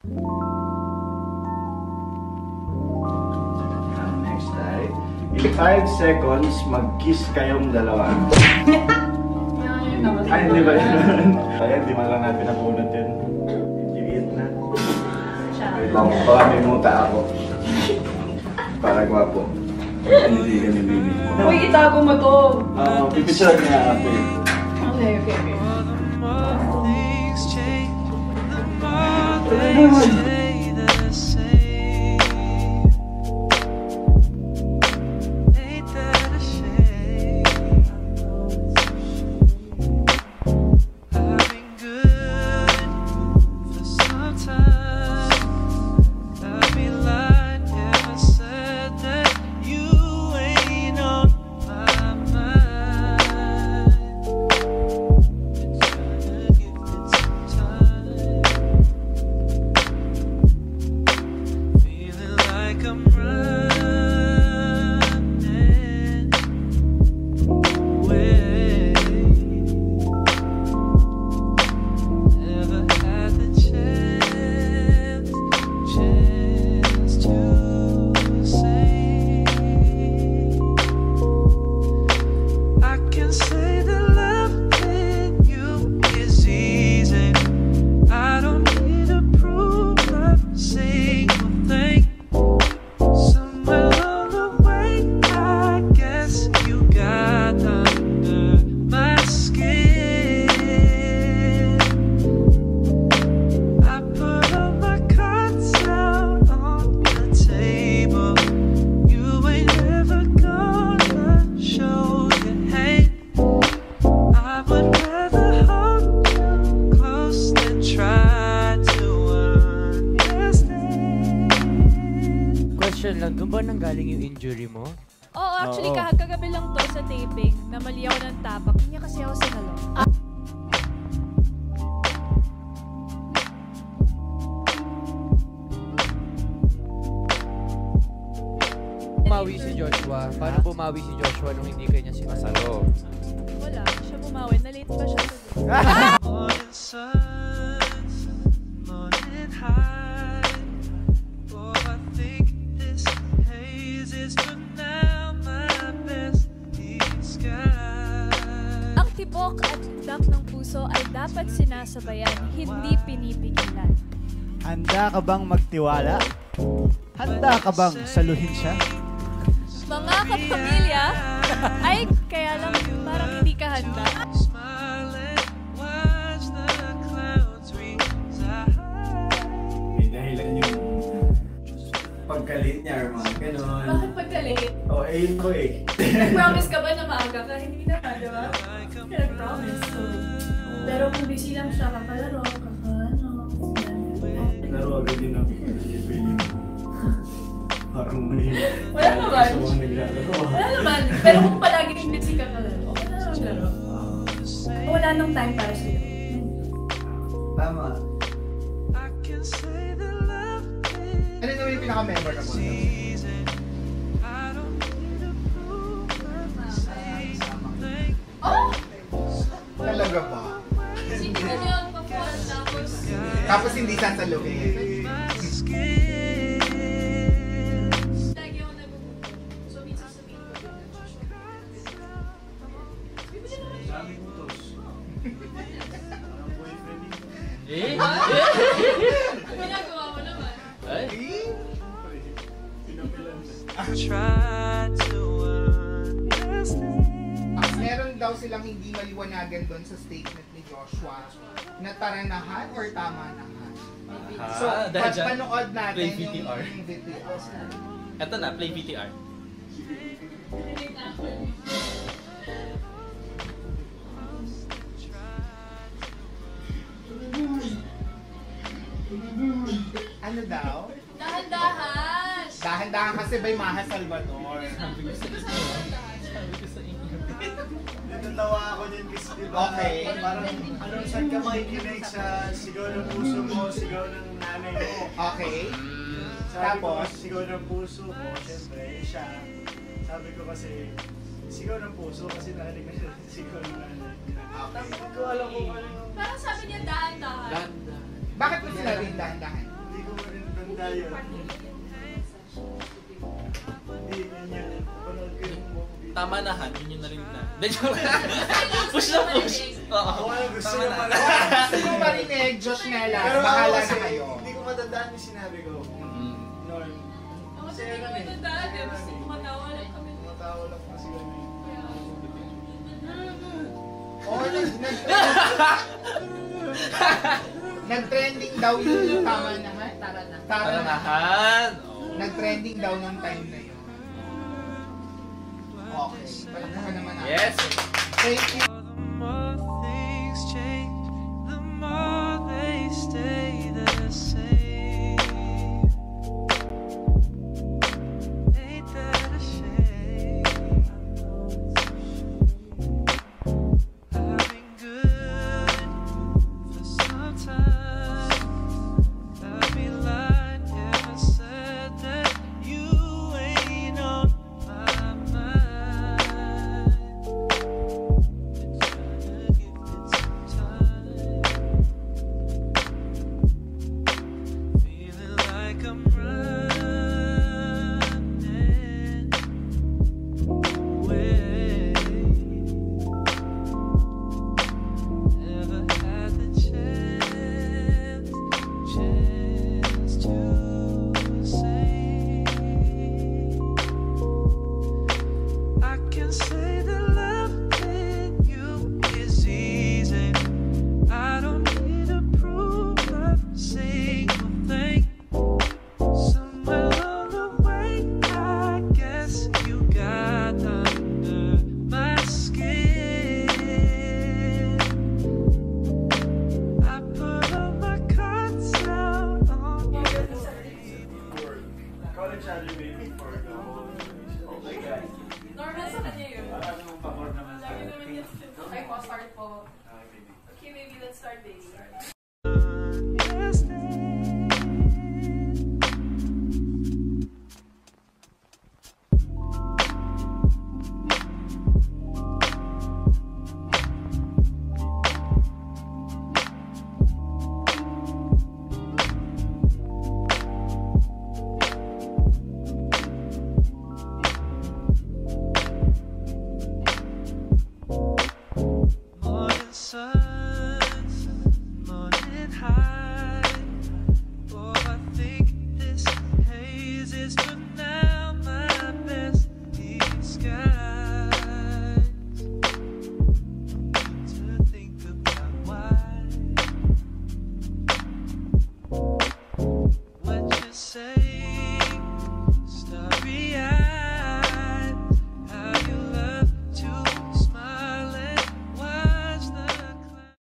Next ay, in 5 seconds, mag-kiss kayong dalawa. Ay, hindi ba yun? Ay, hindi man lang natin napunod yun. Gigiit na. Baka may muta ako. Para gwapo. Hindi ka ni Bibi. Uy, itago mo to. Ah, pipicture niya ako. Okay, okay, okay. everyone. Question lang, doon ba nanggaling yung injury mo? Oo, actually, Oo. kahit kagabi lang to sa taping, namali ako ng tapak. Hindi kasi ako sinalo. Ah, Bumawi si Joshua. Paano bumawi si Joshua nung hindi kanya sinasalo? wala. Siya bumawi. Na-late pa siya. Morning at dak ng puso ay dapat sinasabayan, hindi pinipigilan. Handa ka bang magtiwala? Handa ka bang saluhin siya? Mga kapamilya, ay kaya lang parang hindi ka handa. May dahilan yung pagkalit niya or mga ganon. Bakit pagka-late? Oh, eh, yun ko eh. Nag-promise ka ba na maaga ka? Hindi naman, di ba? Nag-promise. So, pero kung busy lang siya, kakalaro, kakaano. Laro agad din ako. Parang may... Wala naman. Wala naman. Pero kung palaging busy ka kalaro, okay na lang laro. Wala nang time para sa'yo. Tama. Ano naman yung pinaka-memorable? easy. I boyfriend niya. Eh? Ginagawa mo naman. Ay? Try to understand. Meron daw silang hindi maliwanagan doon sa statement ni Joshua na taranahan or tama naman. So, Ah, dahil pag dyan, panood natin play yung, VTR. yung VTR. Eto na, play VTR. Ano daw? Dahan-dahan! Dahan-dahan kasi by Maha Salvador. Sabi ko sa inyo. Okay. Parang, anong saan ka makikinig sa sigaw ng puso mo, sigaw ng nanay mo. Okay. Sabi Tapos? kasi ng puso ko, syempre, siya. Sabi ko kasi, sigaw ng puso kasi narinig ko siya sigaw ng nanay. Tapos hindi ko alam kung ano yung... Parang sabi niya dahan-dahan. Bakit mo sila rin dahan-dahan? Hindi ko pa rin banda yun. Hindi, yun. Panood ko yun tamanahan, yun yung nalimutan. Hindi, joke lang. Push na push. Oo. Kung ano gusto nyo pala. Gusto nyo marinig, Josh Nela. Pero ako kasi, hindi ko matandaan yung sinabi ko. Mm. Norm. Ako kasi hindi ko eh. matandaan. Gusto ko matawa lang kami. Matawa lang kasi kami. Oo, oh, nag-trending daw yung tama na, naman. Taranahan. Taranahan. Nag-trending daw ng time na yun. Okay. Yes. Thank you. high.